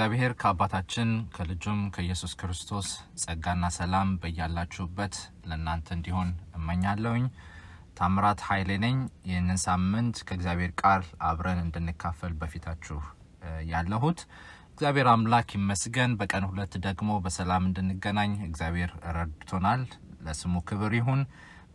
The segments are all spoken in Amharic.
ከእግዚአብሔር ከአባታችን ከልጁም ከኢየሱስ ክርስቶስ ጸጋና ሰላም በያላችሁበት ለእናንተ እንዲሆን እመኛለሁኝ። ታምራት ኃይሌ ነኝ። ይህንን ሳምንት ከእግዚአብሔር ቃል አብረን እንድንካፈል በፊታችሁ ያለሁት እግዚአብሔር አምላክ ይመስገን። በቀን ሁለት ደግሞ በሰላም እንድንገናኝ እግዚአብሔር ረድቶናል። ለስሙ ክብር ይሁን።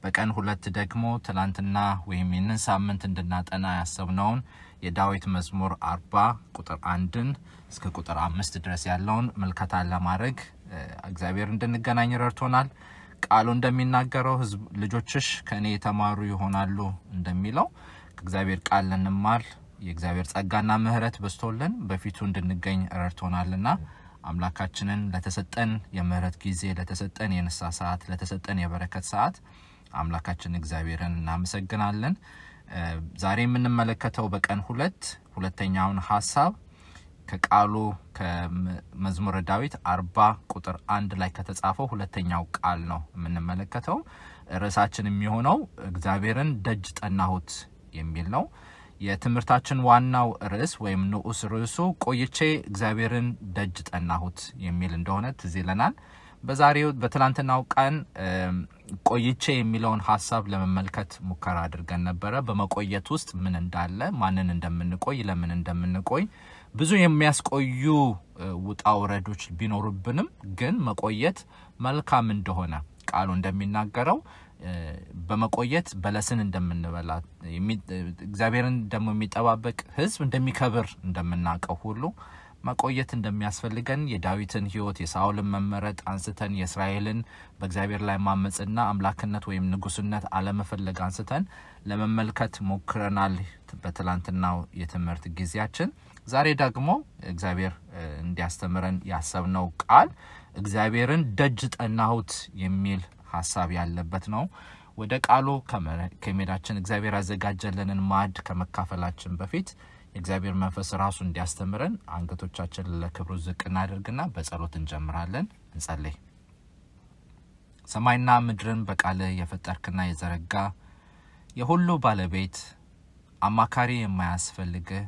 በቀን ሁለት ደግሞ ትላንትና ወይም ይህንን ሳምንት እንድናጠና ያሰብነውን የዳዊት መዝሙር አርባ ቁጥር አንድን እስከ ቁጥር አምስት ድረስ ያለውን ምልከታ ለማድረግ እግዚአብሔር እንድንገናኝ ረድቶናል። ቃሉ እንደሚናገረው ህዝብ ልጆችሽ ከእኔ የተማሩ ይሆናሉ እንደሚለው ከእግዚአብሔር ቃል ልንማር የእግዚአብሔር ጸጋና ምሕረት በዝቶልን በፊቱ እንድንገኝ ረድቶናልና አምላካችንን ለተሰጠን የምህረት ጊዜ፣ ለተሰጠን የንስሐ ሰዓት፣ ለተሰጠን የበረከት ሰዓት አምላካችን እግዚአብሔርን እናመሰግናለን። ዛሬ የምንመለከተው በቀን ሁለት ሁለተኛውን ሀሳብ ከቃሉ ከመዝሙረ ዳዊት አርባ ቁጥር አንድ ላይ ከተጻፈው ሁለተኛው ቃል ነው የምንመለከተው። ርዕሳችን የሚሆነው እግዚአብሔርን ደጅ ጠናሁት የሚል ነው። የትምህርታችን ዋናው ርዕስ ወይም ንዑስ ርዕሱ ቆይቼ እግዚአብሔርን ደጅ ጠናሁት የሚል እንደሆነ ትዝ ይለናል። በዛሬው በትላንትናው ቀን ቆይቼ የሚለውን ሀሳብ ለመመልከት ሙከራ አድርገን ነበረ። በመቆየት ውስጥ ምን እንዳለ፣ ማንን እንደምንቆይ፣ ለምን እንደምንቆይ ብዙ የሚያስቆዩ ውጣ ውረዶች ቢኖሩብንም ግን መቆየት መልካም እንደሆነ ቃሉ እንደሚናገረው በመቆየት በለስን እንደምንበላ እግዚአብሔርን ደግሞ የሚጠባበቅ ሕዝብ እንደሚከብር እንደምናውቀው ሁሉ መቆየት እንደሚያስፈልገን የዳዊትን ሕይወት የሳውልን መመረጥ አንስተን የእስራኤልን በእግዚአብሔር ላይ ማመፅና አምላክነት ወይም ንጉስነት አለመፈለግ አንስተን ለመመልከት ሞክረናል በትላንትናው የትምህርት ጊዜያችን። ዛሬ ደግሞ እግዚአብሔር እንዲያስተምረን ያሰብነው ቃል እግዚአብሔርን ደጅ ጠናሁት የሚል ሀሳብ ያለበት ነው። ወደ ቃሉ ከሜዳችን እግዚአብሔር ያዘጋጀልንን ማዕድ ከመካፈላችን በፊት የእግዚአብሔር መንፈስ ራሱ እንዲያስተምረን አንገቶቻችን ለክብሩ ዝቅ እናደርግና በጸሎት እንጀምራለን። እንጸልይ። ሰማይና ምድርን በቃልህ የፈጠርክና የዘረጋ የሁሉ ባለቤት አማካሪ የማያስፈልግህ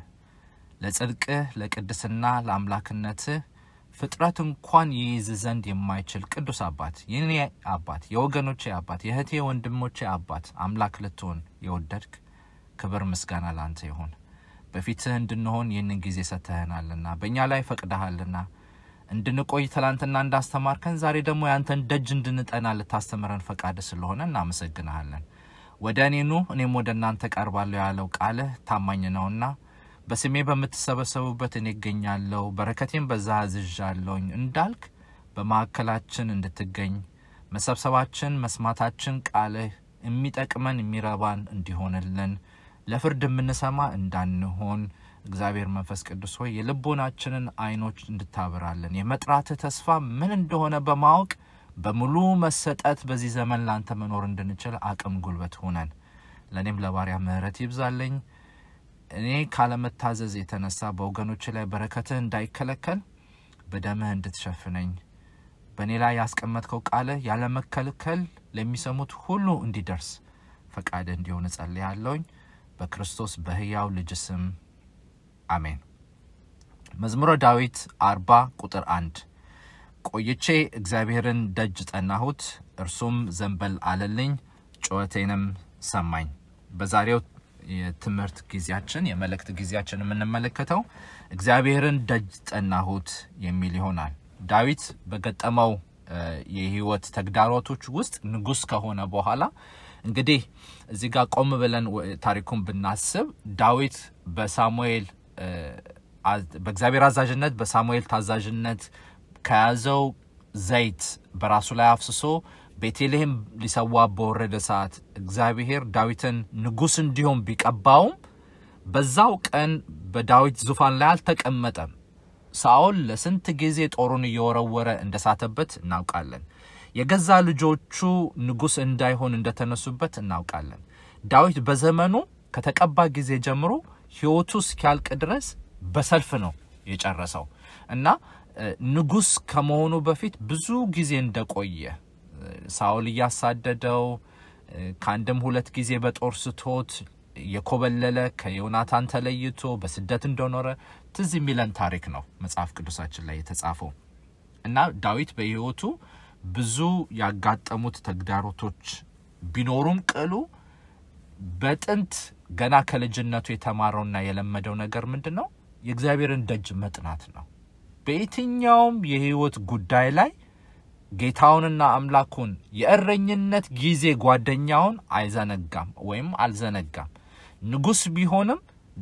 ለጽድቅህ፣ ለቅድስና፣ ለአምላክነትህ ፍጥረት እንኳን ይይዝ ዘንድ የማይችል ቅዱስ አባት የኔ አባት የወገኖቼ አባት የእህቴ ወንድሞቼ አባት አምላክ ልትሆን የወደድክ ክብር ምስጋና ላንተ ይሁን። በፊትህ እንድንሆን ይህንን ጊዜ ሰጥተህናልና በእኛ ላይ ፈቅደሃልና እንድንቆይ ትላንትና እንዳስተማርከን ዛሬ ደግሞ ያንተን ደጅ እንድንጠና ልታስተምረን ፈቃድ ስለሆነ እናመሰግንሃለን። ወደ እኔ ኑ እኔም ወደ እናንተ ቀርባለሁ ያለው ቃልህ ታማኝ ነውና በስሜ በምትሰበሰቡበት እኔ እገኛለሁ፣ በረከቴም በዛ አዝዣለሁኝ እንዳልክ በማዕከላችን እንድትገኝ መሰብሰባችን፣ መስማታችን ቃልህ የሚጠቅመን የሚረባን እንዲሆንልን ለፍርድ የምንሰማ እንዳንሆን እግዚአብሔር መንፈስ ቅዱስ ሆይ የልቦናችንን ዓይኖች እንድታበራለን የመጥራትህ ተስፋ ምን እንደሆነ በማወቅ በሙሉ መሰጠት በዚህ ዘመን ላንተ መኖር እንድንችል አቅም ጉልበት ሁነን። ለእኔም ለባሪያ ምሕረት ይብዛለኝ። እኔ ካለመታዘዝ የተነሳ በወገኖች ላይ በረከትህ እንዳይከለከል በደምህ እንድትሸፍነኝ በእኔ ላይ ያስቀመጥከው ቃልህ ያለመከልከል ለሚሰሙት ሁሉ እንዲደርስ ፈቃድህ እንዲሆን እጸልያለሁኝ በክርስቶስ በሕያው ልጅ ስም አሜን። መዝሙረ ዳዊት አርባ ቁጥር አንድ ቆይቼ እግዚአብሔርን ደጅ ጠናሁት፣ እርሱም ዘንበል አለልኝ፣ ጩኸቴንም ሰማኝ። በዛሬው የትምህርት ጊዜያችን የመልእክት ጊዜያችን የምንመለከተው እግዚአብሔርን ደጅ ጠናሁት የሚል ይሆናል። ዳዊት በገጠመው የህይወት ተግዳሮቶች ውስጥ ንጉሥ ከሆነ በኋላ እንግዲህ እዚህ ጋር ቆም ብለን ታሪኩን ብናስብ ዳዊት በሳሙኤል በእግዚአብሔር አዛዥነት በሳሙኤል ታዛዥነት ከያዘው ዘይት በራሱ ላይ አፍስሶ ቤተልሔም ሊሰዋ በወረደ ሰዓት እግዚአብሔር ዳዊትን ንጉሥ እንዲሆን ቢቀባውም በዛው ቀን በዳዊት ዙፋን ላይ አልተቀመጠም። ሳኦል ለስንት ጊዜ ጦሩን እየወረወረ እንደሳተበት እናውቃለን። የገዛ ልጆቹ ንጉሥ እንዳይሆን እንደተነሱበት እናውቃለን። ዳዊት በዘመኑ ከተቀባ ጊዜ ጀምሮ ሕይወቱ እስኪያልቅ ድረስ በሰልፍ ነው የጨረሰው እና ንጉሥ ከመሆኑ በፊት ብዙ ጊዜ እንደቆየ ሳኦል እያሳደደው ከአንድም ሁለት ጊዜ በጦር ስቶት የኮበለለ ከዮናታን ተለይቶ በስደት እንደኖረ ትዝ የሚለን ታሪክ ነው መጽሐፍ ቅዱሳችን ላይ የተጻፈው እና ዳዊት በሕይወቱ ብዙ ያጋጠሙት ተግዳሮቶች ቢኖሩም ቅሉ በጥንት ገና ከልጅነቱ የተማረውና የለመደው ነገር ምንድን ነው? የእግዚአብሔርን ደጅ መጥናት ነው። በየትኛውም የህይወት ጉዳይ ላይ ጌታውንና አምላኩን የእረኝነት ጊዜ ጓደኛውን አይዘነጋም ወይም አልዘነጋም። ንጉሥ ቢሆንም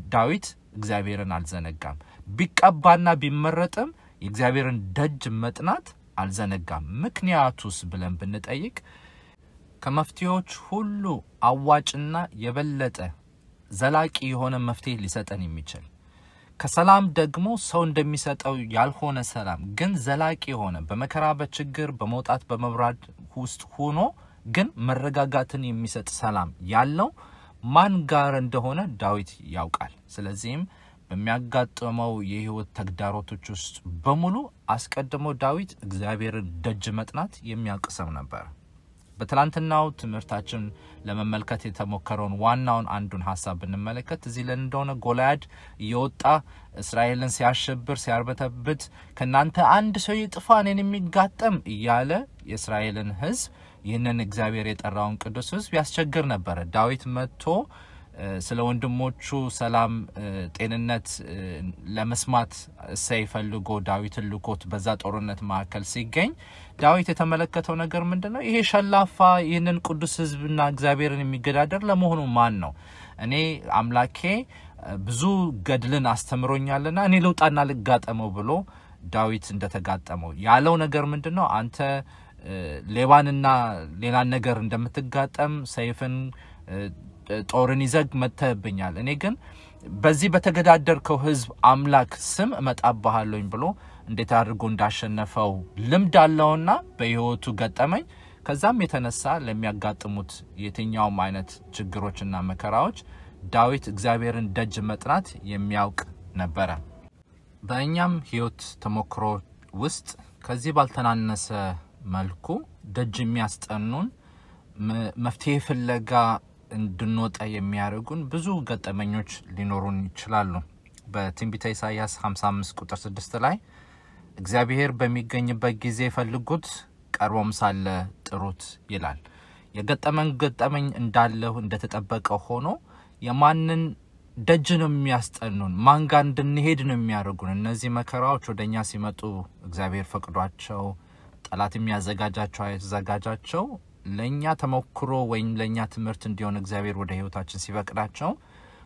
ዳዊት እግዚአብሔርን አልዘነጋም። ቢቀባና ቢመረጥም የእግዚአብሔርን ደጅ መጥናት አልዘነጋም። ምክንያቱስ ብለን ብንጠይቅ ከመፍትሄዎች ሁሉ አዋጭና የበለጠ ዘላቂ የሆነ መፍትሄ ሊሰጠን የሚችል ከሰላም ደግሞ ሰው እንደሚሰጠው ያልሆነ ሰላም ግን ዘላቂ የሆነ በመከራ በችግር በመውጣት በመብራት ውስጥ ሆኖ ግን መረጋጋትን የሚሰጥ ሰላም ያለው ማን ጋር እንደሆነ ዳዊት ያውቃል። ስለዚህም በሚያጋጥመው የህይወት ተግዳሮቶች ውስጥ በሙሉ አስቀድሞ ዳዊት እግዚአብሔርን ደጅ መጥናት የሚያውቅ ሰው ነበር። በትላንትናው ትምህርታችን ለመመልከት የተሞከረውን ዋናውን አንዱን ሀሳብ ብንመለከት እዚህ ለን እንደሆነ ጎልያድ እየወጣ እስራኤልን ሲያሸብር ሲያርበተብት ከእናንተ አንድ ሰው ይጥፋ እኔን የሚጋጠም እያለ የእስራኤልን ሕዝብ ይህንን እግዚአብሔር የጠራውን ቅዱስ ሕዝብ ያስቸግር ነበረ። ዳዊት መጥቶ ስለ ወንድሞቹ ሰላም፣ ጤንነት ለመስማት እሰይ ፈልጎ ዳዊትን ልኮት በዛ ጦርነት መካከል ሲገኝ ዳዊት የተመለከተው ነገር ምንድን ነው? ይሄ ሸላፋ ይህንን ቅዱስ ሕዝብና እግዚአብሔርን የሚገዳደር ለመሆኑ ማን ነው? እኔ አምላኬ ብዙ ገድልን አስተምሮኛልና እኔ ልውጣና ልጋጠመው ብሎ ዳዊት እንደተጋጠመው ያለው ነገር ምንድን ነው? አንተ ሌባንና ሌላን ነገር እንደምትጋጠም ሰይፍን ጦርን ይዘግ መተህብኛል። እኔ ግን በዚህ በተገዳደርከው ህዝብ አምላክ ስም እመጣብሃለሁኝ ብሎ እንዴት አድርጎ እንዳሸነፈው ልምድ አለውና በህይወቱ ገጠመኝ። ከዛም የተነሳ ለሚያጋጥሙት የትኛውም አይነት ችግሮችና መከራዎች ዳዊት እግዚአብሔርን ደጅ መጥናት የሚያውቅ ነበረ። በእኛም ህይወት ተሞክሮ ውስጥ ከዚህ ባልተናነሰ መልኩ ደጅ የሚያስጠኑን መፍትሄ ፍለጋ እንድንወጣ የሚያደርጉን ብዙ ገጠመኞች ሊኖሩን ይችላሉ። በትንቢተ ኢሳይያስ 55 ቁጥር 6 ላይ እግዚአብሔር በሚገኝበት ጊዜ ፈልጉት፣ ቀርቦም ሳለ ጥሩት ይላል። የገጠመን ገጠመኝ እንዳለሁ እንደተጠበቀ ሆኖ የማንን ደጅ ነው የሚያስጠኑን? ማን ጋር እንድንሄድ ነው የሚያደርጉን? እነዚህ መከራዎች ወደ እኛ ሲመጡ እግዚአብሔር ፈቅዷቸው ጠላት የሚያዘጋጃቸው አይዘጋጃቸው ለእኛ ተሞክሮ ወይም ለእኛ ትምህርት እንዲሆን እግዚአብሔር ወደ ህይወታችን ሲፈቅዳቸው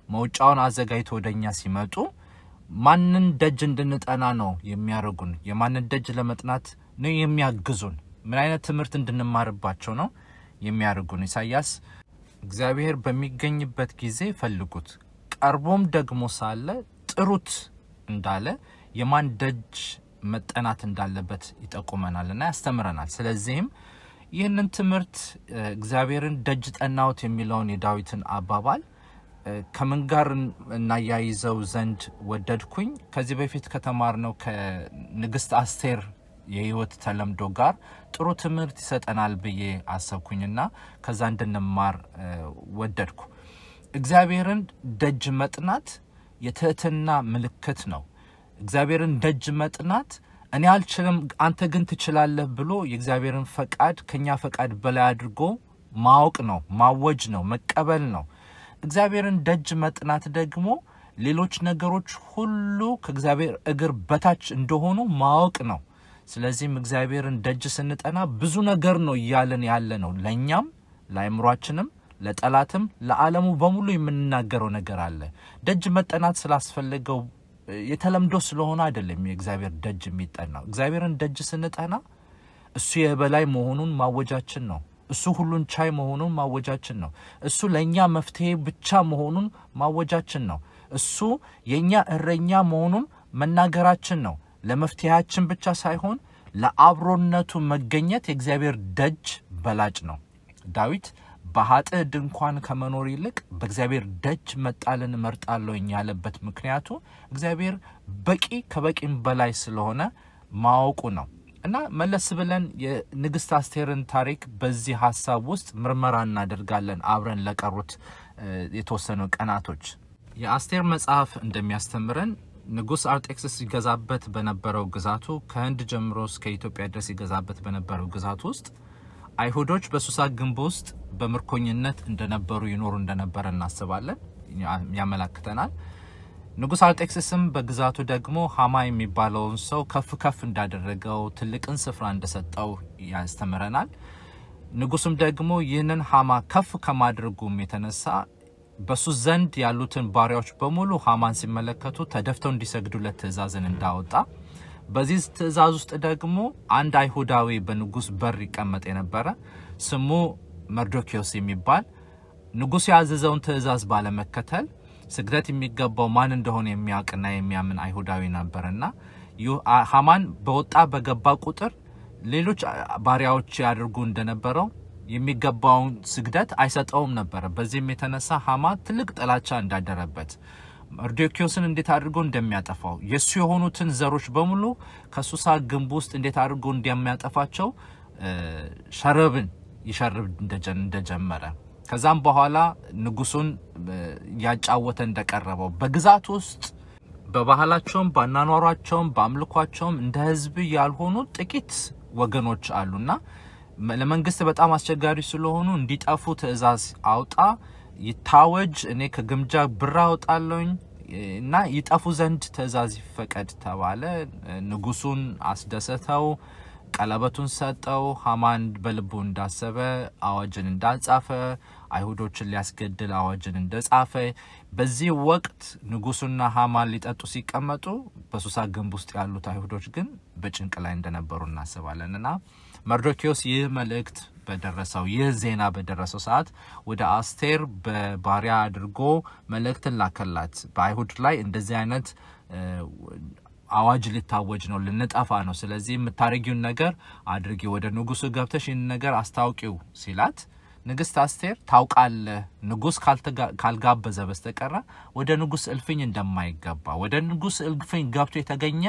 መውጫውን አዘጋጅቶ ወደ እኛ ሲመጡ ማንን ደጅ እንድንጠና ነው የሚያደርጉን? የማንን ደጅ ለመጥናት ነው የሚያግዙን? ምን አይነት ትምህርት እንድንማርባቸው ነው የሚያደርጉን? ኢሳያስ እግዚአብሔር በሚገኝበት ጊዜ ፈልጉት፣ ቀርቦም ደግሞ ሳለ ጥሩት እንዳለ የማን ደጅ መጠናት እንዳለበት ይጠቁመናል እና ያስተምረናል። ስለዚህም ይህንን ትምህርት እግዚአብሔርን ደጅ ጠናሁት የሚለውን የዳዊትን አባባል ከምን ጋር እናያይዘው ዘንድ ወደድኩኝ? ከዚህ በፊት ከተማርነው ከንግስት አስቴር የህይወት ተለምዶ ጋር ጥሩ ትምህርት ይሰጠናል ብዬ አሰብኩኝና ከዛ እንድንማር ወደድኩ። እግዚአብሔርን ደጅ መጥናት የትህትና ምልክት ነው። እግዚአብሔርን ደጅ መጥናት እኔ አልችልም አንተ ግን ትችላለህ ብሎ የእግዚአብሔርን ፈቃድ ከኛ ፈቃድ በላይ አድርጎ ማወቅ ነው፣ ማወጅ ነው፣ መቀበል ነው። እግዚአብሔርን ደጅ መጥናት ደግሞ ሌሎች ነገሮች ሁሉ ከእግዚአብሔር እግር በታች እንደሆኑ ማወቅ ነው። ስለዚህም እግዚአብሔርን ደጅ ስንጠና ብዙ ነገር ነው እያለን ያለ ነው። ለእኛም ለአእምሯችንም ለጠላትም ለዓለሙ በሙሉ የምንናገረው ነገር አለ። ደጅ መጠናት ስላስፈለገው የተለምዶ ስለሆነ አይደለም የእግዚአብሔር ደጅ የሚጠናው። እግዚአብሔርን ደጅ ስንጠና እሱ የበላይ መሆኑን ማወጃችን ነው። እሱ ሁሉን ቻይ መሆኑን ማወጃችን ነው። እሱ ለእኛ መፍትሄ ብቻ መሆኑን ማወጃችን ነው። እሱ የእኛ እረኛ መሆኑን መናገራችን ነው። ለመፍትሄያችን ብቻ ሳይሆን ለአብሮነቱ መገኘት የእግዚአብሔር ደጅ በላጭ ነው። ዳዊት በኃጥእ ድንኳን ከመኖር ይልቅ በእግዚአብሔር ደጅ መጣልን እመርጣለሁኝ ያለበት ምክንያቱ እግዚአብሔር በቂ ከበቂም በላይ ስለሆነ ማወቁ ነው። እና መለስ ብለን የንግስት አስቴርን ታሪክ በዚህ ሀሳብ ውስጥ ምርመራ እናደርጋለን አብረን ለቀሩት የተወሰኑ ቀናቶች። የአስቴር መጽሐፍ እንደሚያስተምረን ንጉሥ አርጤክስስ ይገዛበት በነበረው ግዛቱ ከህንድ ጀምሮ እስከ ኢትዮጵያ ድረስ ይገዛበት በነበረው ግዛቱ ውስጥ አይሁዶች በሱሳ ግንብ ውስጥ በምርኮኝነት እንደነበሩ ይኖሩ እንደነበረ እናስባለን፣ ያመላክተናል። ንጉሥ አርጤክስስም በግዛቱ ደግሞ ሀማ የሚባለውን ሰው ከፍ ከፍ እንዳደረገው ትልቅን ስፍራ እንደሰጠው ያስተምረናል። ንጉሱም ደግሞ ይህንን ሀማ ከፍ ከማድረጉም የተነሳ በሱ ዘንድ ያሉትን ባሪያዎች በሙሉ ሀማን ሲመለከቱ ተደፍተው እንዲሰግዱለት ትእዛዝን እንዳወጣ በዚህ ትእዛዝ ውስጥ ደግሞ አንድ አይሁዳዊ በንጉስ በር ይቀመጥ የነበረ ስሙ መርዶኪዎስ የሚባል ንጉሱ ያዘዘውን ትእዛዝ ባለመከተል ስግደት የሚገባው ማን እንደሆነ የሚያውቅና የሚያምን አይሁዳዊ ነበርና ሀማን በወጣ በገባ ቁጥር ሌሎች ባሪያዎች ያደርጉ እንደነበረው የሚገባውን ስግደት አይሰጠውም ነበረ። በዚህም የተነሳ ሀማ ትልቅ ጥላቻ እንዳደረበት መርዶኪዎስን እንዴት አድርጎ እንደሚያጠፋው የእሱ የሆኑትን ዘሮች በሙሉ ከሱሳ ግንብ ውስጥ እንዴት አድርጎ እንደሚያጠፋቸው ሸረብን ይሸርብ እንደጀመረ ከዛም በኋላ ንጉሱን ያጫወተ እንደቀረበው በግዛት ውስጥ በባህላቸውም በአናኗሯቸውም በአምልኳቸውም እንደ ሕዝብ ያልሆኑ ጥቂት ወገኖች አሉና ለመንግስት በጣም አስቸጋሪ ስለሆኑ እንዲጠፉ ትእዛዝ አውጣ፣ ይታወጅ፣ እኔ ከግምጃ ብር አውጣለኝ እና ይጠፉ ዘንድ ትእዛዝ ይፈቀድ ተባለ። ንጉሱን አስደሰተው፣ ቀለበቱን ሰጠው። ሀማን በልቡ እንዳሰበ አዋጅን እንዳጻፈ አይሁዶችን ሊያስገድል አዋጅን እንደጻፈ በዚህ ወቅት ንጉሱና ሀማን ሊጠጡ ሲቀመጡ በሱሳ ግንብ ውስጥ ያሉት አይሁዶች ግን በጭንቅ ላይ እንደነበሩ እናስባለን እና መርዶኪዎስ ይህ መልእክት በደረሰው ይህ ዜና በደረሰው ሰዓት ወደ አስቴር በባሪያ አድርጎ መልእክትን ላከላት። በአይሁድ ላይ እንደዚህ አይነት አዋጅ ሊታወጅ ነው፣ ልንጠፋ ነው። ስለዚህ የምታደርጊውን ነገር አድርጊ፣ ወደ ንጉሱ ገብተሽ ይህን ነገር አስታውቂው ሲላት ንግስት አስቴር ታውቃለህ፣ ንጉስ ካልጋበዘ በስተቀረ ወደ ንጉስ እልፍኝ እንደማይገባ ወደ ንጉስ እልፍኝ ገብቶ የተገኘ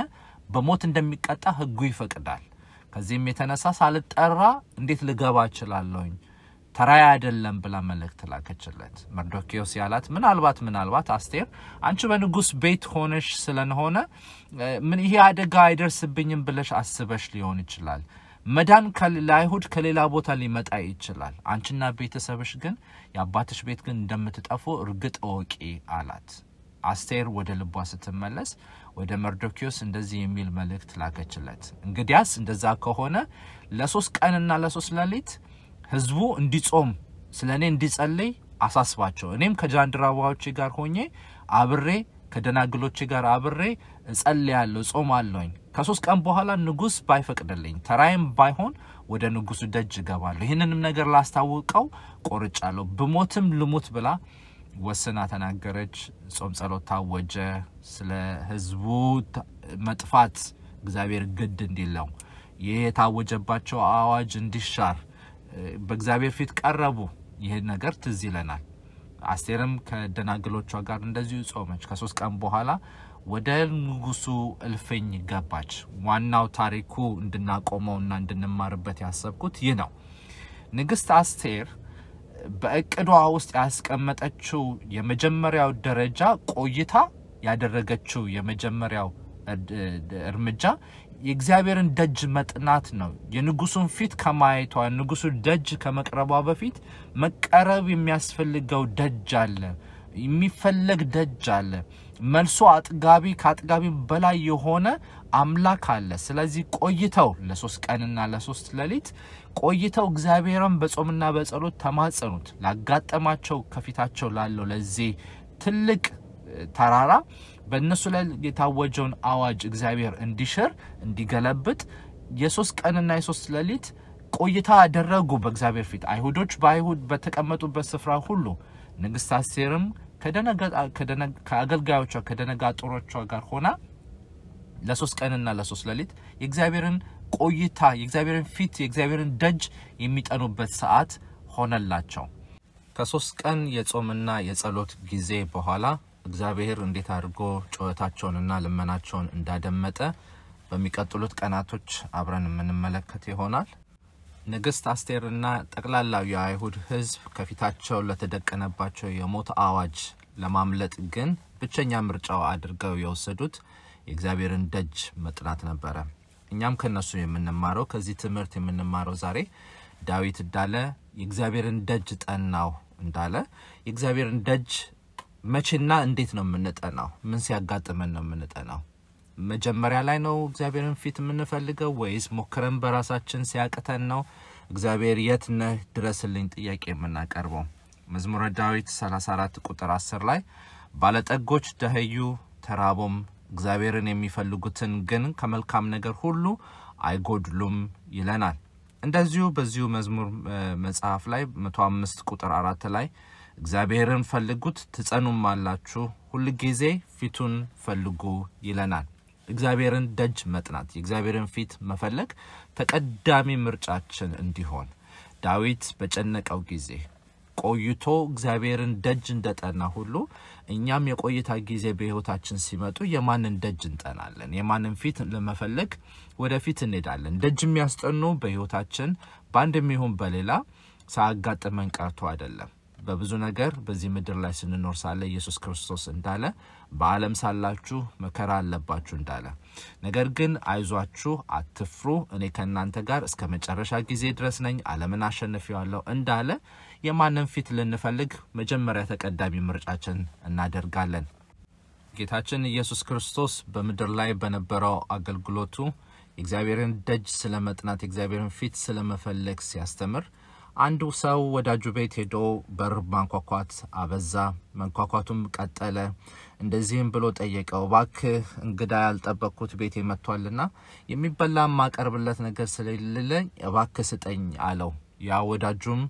በሞት እንደሚቀጣ ሕጉ ይፈቅዳል። ከዚህም የተነሳ ሳልጠራ እንዴት ልገባ እችላለሁኝ? ተራያ አይደለም ብላ መልእክት ላከችለት። መርዶኪዎስ ያላት ምናልባት ምናልባት አስቴር አንቺ በንጉስ ቤት ሆነሽ ስለሆነ ምን ይሄ አደጋ አይደርስብኝም ብለሽ አስበሽ ሊሆን ይችላል። መዳን ለአይሁድ ከሌላ ቦታ ሊመጣ ይችላል። አንቺና ቤተሰብሽ ግን የአባትሽ ቤት ግን እንደምትጠፉ እርግጥ እወቂ አላት። አስቴር ወደ ልቧ ስትመለስ ወደ መርዶኪዎስ እንደዚህ የሚል መልእክት ላከችለት። እንግዲያስ እንደዛ ከሆነ ለሶስት ቀንና ለሶስት ሌሊት ህዝቡ እንዲጾም ስለ እኔ እንዲጸልይ አሳስባቸው። እኔም ከጃንደረባዎቼ ጋር ሆኜ አብሬ ከደናግሎቼ ጋር አብሬ እጸልያለሁ፣ እጾማለሁኝ። ከሶስት ቀን በኋላ ንጉስ ባይፈቅድልኝ ተራይም ባይሆን ወደ ንጉሱ ደጅ እገባለሁ። ይህንንም ነገር ላስታውቀው ቆርጫለሁ፣ ብሞትም ልሙት ብላ ወስና ተናገረች። ጾም ጸሎት ታወጀ። ስለ ህዝቡ መጥፋት እግዚአብሔር ግድ እንዲለው ይህ የታወጀባቸው አዋጅ እንዲሻር በእግዚአብሔር ፊት ቀረቡ። ይህ ነገር ትዝ ይለናል። አስቴርም ከደናግሎቿ ጋር እንደዚሁ ጾመች። ከሶስት ቀን በኋላ ወደ ንጉሱ እልፍኝ ገባች። ዋናው ታሪኩ እንድናቆመውና እንድንማርበት ያሰብኩት ይህ ነው። ንግስት አስቴር በእቅዷ ውስጥ ያስቀመጠችው የመጀመሪያው ደረጃ ቆይታ ያደረገችው የመጀመሪያው እርምጃ የእግዚአብሔርን ደጅ መጥናት ነው። የንጉሱን ፊት ከማየቷ ንጉሱ ደጅ ከመቅረቧ በፊት መቀረብ የሚያስፈልገው ደጅ አለ፣ የሚፈለግ ደጅ አለ። መልሶ አጥጋቢ ከአጥጋቢ በላይ የሆነ አምላክ አለ። ስለዚህ ቆይተው ለሶስት ቀንና ለሶስት ሌሊት ቆይተው እግዚአብሔርን በጾምና በጸሎት ተማጸኑት። ላጋጠማቸው ከፊታቸው ላለው ለዚህ ትልቅ ተራራ በእነሱ ላይ የታወጀውን አዋጅ እግዚአብሔር እንዲሽር እንዲገለብጥ የሶስት ቀንና የሶስት ሌሊት ቆይታ ያደረጉ በእግዚአብሔር ፊት አይሁዶች በአይሁድ በተቀመጡበት ስፍራ ሁሉ ንግስት አስቴርም ከአገልጋዮቿ ከደነጋጦሮቿ ጋር ሆና ለሶስት ቀንና ለሶስት ሌሊት የእግዚአብሔርን ቆይታ የእግዚአብሔርን ፊት የእግዚአብሔርን ደጅ የሚጠኑበት ሰዓት ሆነላቸው። ከሶስት ቀን የጾምና የጸሎት ጊዜ በኋላ እግዚአብሔር እንዴት አድርጎ ጩኸታቸውንና ልመናቸውን እንዳደመጠ በሚቀጥሉት ቀናቶች አብረን የምንመለከት ይሆናል። ንግስት አስቴርና ጠቅላላው የአይሁድ ሕዝብ ከፊታቸው ለተደቀነባቸው የሞት አዋጅ ለማምለጥ ግን ብቸኛ ምርጫው አድርገው የወሰዱት የእግዚአብሔርን ደጅ መጥናት ነበረ። እኛም ከነሱ የምንማረው ከዚህ ትምህርት የምንማረው ዛሬ ዳዊት እንዳለ የእግዚአብሔርን ደጅ ጠናው እንዳለ የእግዚአብሔርን ደጅ መቼና እንዴት ነው የምንጠናው? ምን ሲያጋጥመን ነው የምንጠናው? መጀመሪያ ላይ ነው እግዚአብሔርን ፊት የምንፈልገው ወይስ ሞክረን በራሳችን ሲያቅተን ነው እግዚአብሔር የት ነህ ድረስልኝ ጥያቄ የምናቀርበው? መዝሙረ ዳዊት 34 ቁጥር 10 ላይ ባለጠጎች ደኸዩ ተራቦም፣ እግዚአብሔርን የሚፈልጉትን ግን ከመልካም ነገር ሁሉ አይጎድሉም ይለናል። እንደዚሁ በዚሁ መዝሙር መጽሐፍ ላይ 105 ቁጥር አራት ላይ እግዚአብሔርን ፈልጉት ትጸኑም አላችሁ፣ ሁል ጊዜ ፊቱን ፈልጉ ይለናል። እግዚአብሔርን ደጅ መጥናት የእግዚአብሔርን ፊት መፈለግ ተቀዳሚ ምርጫችን እንዲሆን ዳዊት በጨነቀው ጊዜ ቆይቶ እግዚአብሔርን ደጅ እንደጠና ሁሉ እኛም የቆይታ ጊዜ በሕይወታችን ሲመጡ የማንን ደጅ እንጠናለን? የማንን ፊት ለመፈለግ ወደፊት እንሄዳለን? ደጅ የሚያስጠኑ በሕይወታችን በአንድም ይሁን በሌላ ሳያጋጥመን ቀርቶ አይደለም። በብዙ ነገር በዚህ ምድር ላይ ስንኖር ሳለ ኢየሱስ ክርስቶስ እንዳለ በዓለም ሳላችሁ መከራ አለባችሁ እንዳለ፣ ነገር ግን አይዟችሁ፣ አትፍሩ፣ እኔ ከእናንተ ጋር እስከ መጨረሻ ጊዜ ድረስ ነኝ፣ ዓለምን አሸንፌዋለሁ እንዳለ የማንም ፊት ልንፈልግ መጀመሪያ ተቀዳሚ ምርጫችን እናደርጋለን። ጌታችን ኢየሱስ ክርስቶስ በምድር ላይ በነበረው አገልግሎቱ የእግዚአብሔርን ደጅ ስለ መጥናት የእግዚአብሔርን ፊት ስለ መፈለግ ሲያስተምር አንዱ ሰው ወዳጁ ቤት ሄዶ በር ማንኳኳት አበዛ። መንኳኳቱም ቀጠለ። እንደዚህም ብሎ ጠየቀው፣ እባክህ እንግዳ ያልጠበቅኩት ቤቴ መጥቷልና የሚበላ ማቀርብለት ነገር ስለሌለኝ እባክህ ስጠኝ አለው። ያ ወዳጁም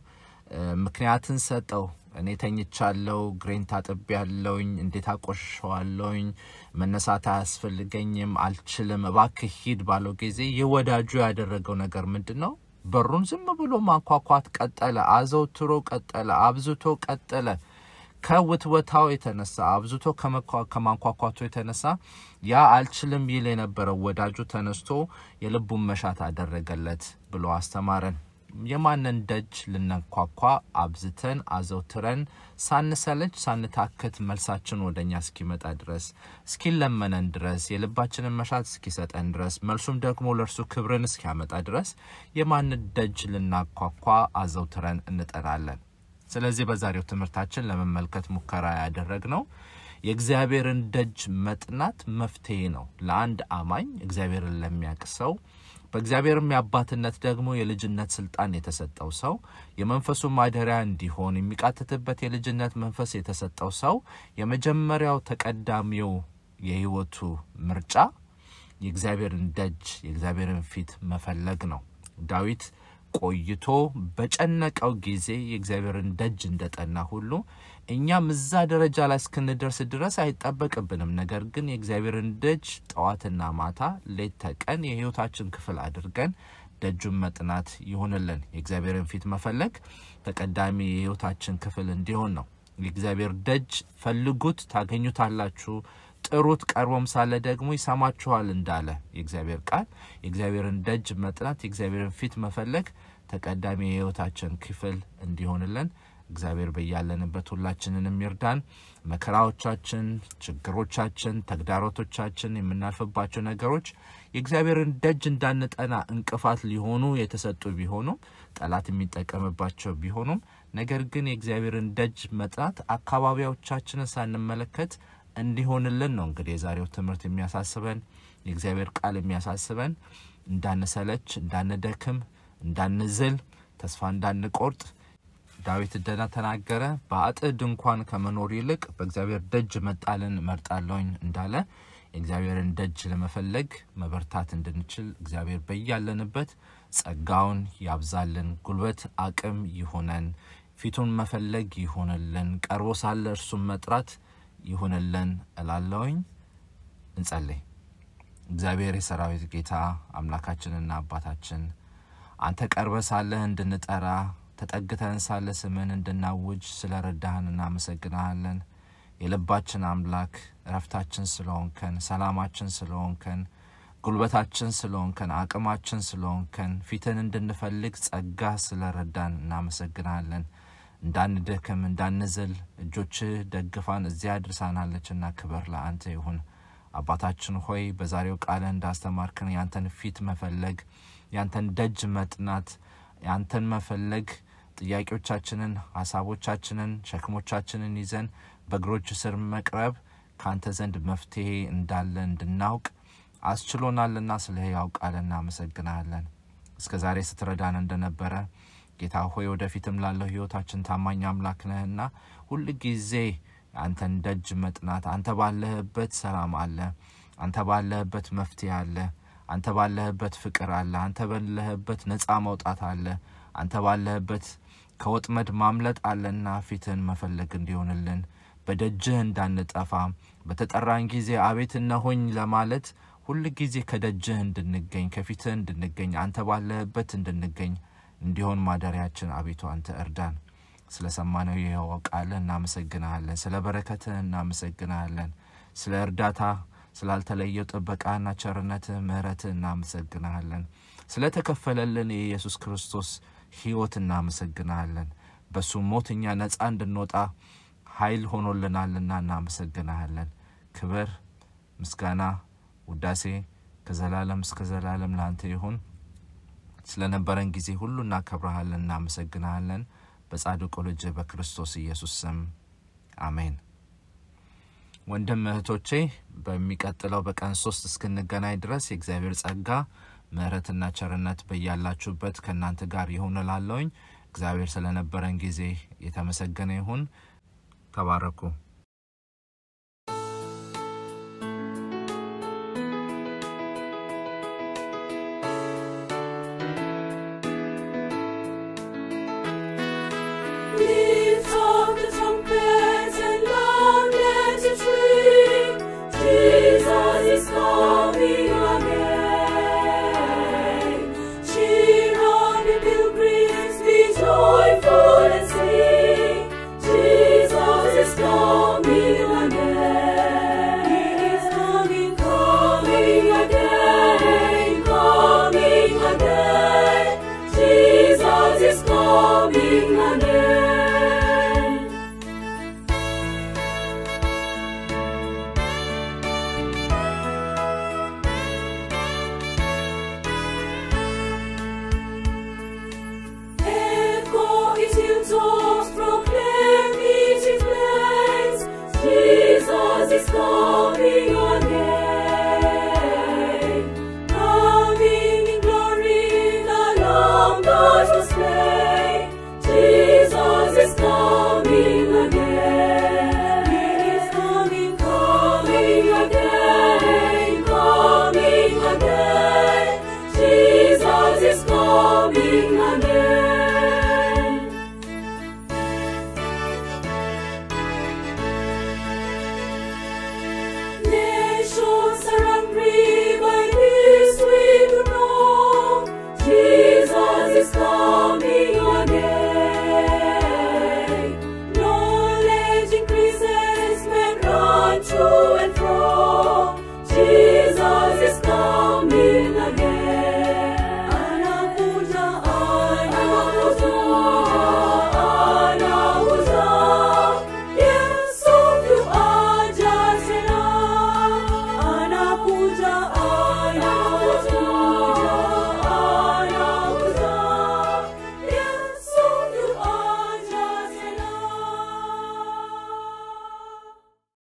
ምክንያትን ሰጠው። እኔ ተኝቻለሁ፣ ግሬን ታጥቤ ያለውኝ፣ እንዴት አቆሸሸዋለሁኝ፣ መነሳት አያስፈልገኝም፣ አልችልም፣ እባክህ ሂድ ባለው ጊዜ ይህ ወዳጁ ያደረገው ነገር ምንድን ነው? በሩን ዝም ብሎ ማንኳኳት ቀጠለ። አዘውትሮ ቀጠለ። አብዝቶ ቀጠለ። ከውትወታው የተነሳ አብዝቶ ከማንኳኳቱ የተነሳ ያ አልችልም ይል የነበረው ወዳጁ ተነስቶ የልቡን መሻት አደረገለት ብሎ አስተማረን። የማንን ደጅ ልናንኳኳ አብዝተን አዘውትረን ሳንሰለች ሳንታክት መልሳችን ወደ እኛ እስኪመጣ ድረስ እስኪለመነን ድረስ የልባችንን መሻት እስኪሰጠን ድረስ መልሱም ደግሞ ለእርሱ ክብርን እስኪያመጣ ድረስ የማንን ደጅ ልናኳኳ አዘውትረን እንጠራለን። ስለዚህ በዛሬው ትምህርታችን ለመመልከት ሙከራ ያደረግነው የእግዚአብሔርን ደጅ መጥናት መፍትሄ ነው ለአንድ አማኝ እግዚአብሔርን ለሚያውቅ ሰው በእግዚአብሔርም የአባትነት ደግሞ የልጅነት ስልጣን የተሰጠው ሰው የመንፈሱ ማደሪያ እንዲሆን የሚቃትትበት የልጅነት መንፈስ የተሰጠው ሰው የመጀመሪያው ተቀዳሚው የሕይወቱ ምርጫ የእግዚአብሔርን ደጅ የእግዚአብሔርን ፊት መፈለግ ነው። ዳዊት ቆይቶ በጨነቀው ጊዜ የእግዚአብሔርን ደጅ እንደጠና ሁሉ እኛም እዛ ደረጃ ላይ እስክንደርስ ድረስ አይጠበቅብንም። ነገር ግን የእግዚአብሔርን ደጅ ጠዋትና ማታ ሌት ተቀን የሕይወታችን ክፍል አድርገን ደጁን መጥናት ይሆንልን። የእግዚአብሔርን ፊት መፈለግ ተቀዳሚ የሕይወታችን ክፍል እንዲሆን ነው። የእግዚአብሔር ደጅ ፈልጉት ታገኙታላችሁ፣ ጥሩት ቀርቦም ሳለ ደግሞ ይሰማችኋል እንዳለ የእግዚአብሔር ቃል የእግዚአብሔርን ደጅ መጥናት የእግዚአብሔርን ፊት መፈለግ ተቀዳሚ የሕይወታችን ክፍል እንዲሆንልን እግዚአብሔር በያለንበት ሁላችንንም ይርዳን። መከራዎቻችን፣ ችግሮቻችን፣ ተግዳሮቶቻችን የምናልፍባቸው ነገሮች የእግዚአብሔርን ደጅ እንዳንጠና እንቅፋት ሊሆኑ የተሰጡ ቢሆኑም ጠላት የሚጠቀምባቸው ቢሆኑም ነገር ግን የእግዚአብሔርን ደጅ መጥናት አካባቢዎቻችንን ሳንመለከት እንዲሆንልን ነው። እንግዲህ የዛሬው ትምህርት የሚያሳስበን የእግዚአብሔር ቃል የሚያሳስበን እንዳንሰለች፣ እንዳንደክም፣ እንዳንዝል፣ ተስፋ እንዳንቆርጥ ዳዊት እንደና ተናገረ። በአጥህ ድንኳን ከመኖር ይልቅ በእግዚአብሔር ደጅ መጣልን እመርጣለሁኝ እንዳለ የእግዚአብሔርን ደጅ ለመፈለግ መበርታት እንድንችል እግዚአብሔር በያለንበት ጸጋውን ያብዛልን፣ ጉልበት አቅም ይሆነን፣ ፊቱን መፈለግ ይሆንልን፣ ቀርቦ ሳለ እርሱን መጥራት ይሁንልን እላለሁኝ። እንጸልይ። እግዚአብሔር የሰራዊት ጌታ አምላካችንና አባታችን አንተ ቀርበ ሳለህ እንድንጠራ ተጠግተን ሳለ ስምን እንድናውጅ ስለ ረዳህን እናመሰግናሃለን። የልባችን አምላክ እረፍታችን ስለሆንከን፣ ሰላማችን ስለሆንከን፣ ጉልበታችን ስለሆንከን፣ አቅማችን ስለሆንከን፣ ፊትን እንድንፈልግ ጸጋ ስለረዳን እናመሰግናለን። እንዳንደክም እንዳንዝል እጆችህ ደግፋን እዚያ አድርሳናለችና ክብር ለአንተ ይሁን። አባታችን ሆይ በዛሬው ቃል እንዳስተማርክን ያንተን ፊት መፈለግ፣ ያንተን ደጅ መጥናት፣ ያንተን መፈለግ ጥያቄዎቻችንን፣ ሀሳቦቻችንን፣ ሸክሞቻችንን ይዘን በእግሮች ስር መቅረብ ከአንተ ዘንድ መፍትሄ እንዳለ እንድናውቅ አስችሎናልና ስለ ሕያው ቃል እናመሰግናለን። እስከ ዛሬ ስትረዳን እንደነበረ ጌታ ሆይ ወደፊትም ላለው ሕይወታችን ታማኝ አምላክ ነህና ሁል ጊዜ አንተን ደጅ መጥናት፣ አንተ ባለህበት ሰላም አለ፣ አንተ ባለህበት መፍትሄ አለ፣ አንተ ባለህበት ፍቅር አለ፣ አንተ ባለህበት ነፃ መውጣት አለ፣ አንተ ባለህበት ከወጥመድ ማምለጥ አለና ፊትህን መፈለግ እንዲሆንልን። በደጅህ እንዳንጠፋ በተጠራን ጊዜ አቤት እነሆኝ ለማለት ሁል ጊዜ ከደጅህ እንድንገኝ ከፊትህ እንድንገኝ አንተ ባለህበት እንድንገኝ እንዲሆን ማደሪያችን አቤቱ አንተ እርዳን። ስለ ሰማነው ይኸው ቃልህ እናመሰግንሃለን። ስለ በረከትህ እናመሰግንሃለን። ስለ እርዳታ ስላልተለየው ጥበቃና ቸርነትህ ምሕረትህ እናመሰግንሃለን። ስለ ተከፈለልን የኢየሱስ ክርስቶስ ሕይወት እናመሰግንሃለን። በሱ ሞት እኛ ነጻ እንድንወጣ ኃይል ሆኖልናልና እናመሰግንሃለን። ክብር፣ ምስጋና፣ ውዳሴ ከዘላለም እስከ ዘላለም ለአንተ ይሁን። ስለነበረን ጊዜ ሁሉ እናከብረሃለን፣ እናመሰግንሃለን። በጻድቁ ልጅ በክርስቶስ ኢየሱስ ስም አሜን። ወንድም እህቶቼ በሚቀጥለው በቀን ሶስት እስክንገናኝ ድረስ የእግዚአብሔር ጸጋ ምሕረትና ቸርነት በያላችሁበት ከእናንተ ጋር ይሁን እላለሁኝ። እግዚአብሔር ስለነበረን ጊዜ የተመሰገነ ይሁን። ተባረኩ።